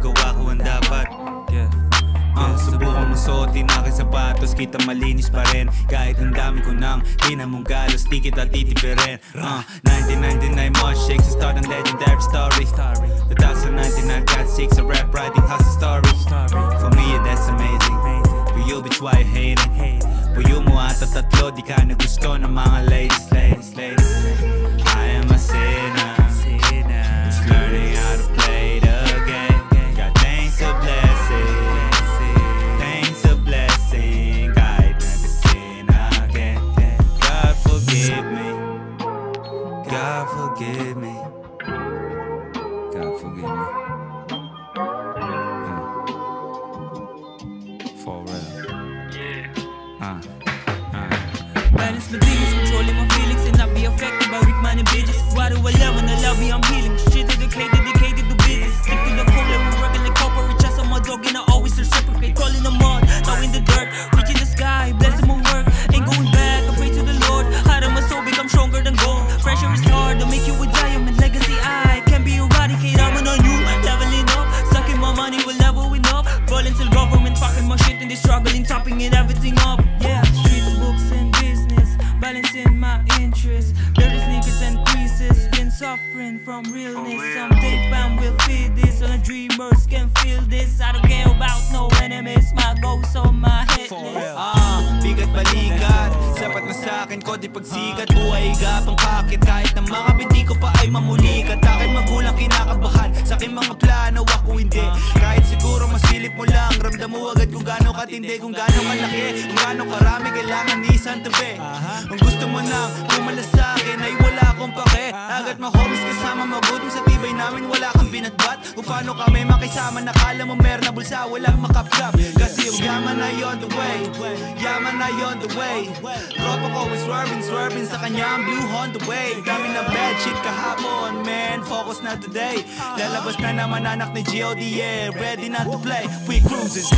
magawa ko ang dapat. Yeah. Uh, subukan mong suotin aking sapatos Kita malinis pa rin. Kahit ang dami ko nang dinamunggalos Di kita titipirin. Uh, 1999 more shakes The start ng legendary story. The 1999 got six A rap writing how's the story. For me yeah, that's amazing. For you bitch why you hating? Puyo mo ata tatlo Di ka na gusto ng mga ladies Ladies, ladies. Me. For real Yeah. Uh, uh. My controlling my feelings and not be affected by weak minded bitches. Why do I love when I love you? I'm healing. Shit dedicated, dedicated from realness. Someday fam will feel this. The dreamers can feel this. I don't care about no enemies. My goals on my head list. Ah, bigat balikat Sapat na sa akin ko di pagsikat Buhay gapang kakit Kahit na mga binti ko pa ay mamulikat Aking magulang kinakabahan Sa aking mga plano agad kung gaano kalaki Kung gaano karami Kailangan isan tabi Kung gusto mo nang pumala sa akin Ay wala akong pake. Agad mga homies kasama magutom Sa tibay namin wala kang binatbat. Kung paano kami makisama Nakala mo meron na bulsa Walang makapkap. Kasi yung yaman ay on the way. Yaman ay on the way. Tropa ko is swerving, swerving Sa kanya ang blue on the way. Dami na bad shit kahapon Man, focus na today. Lalabas na naman anak ni G.O.D. Yeah, ready na to play. We cruising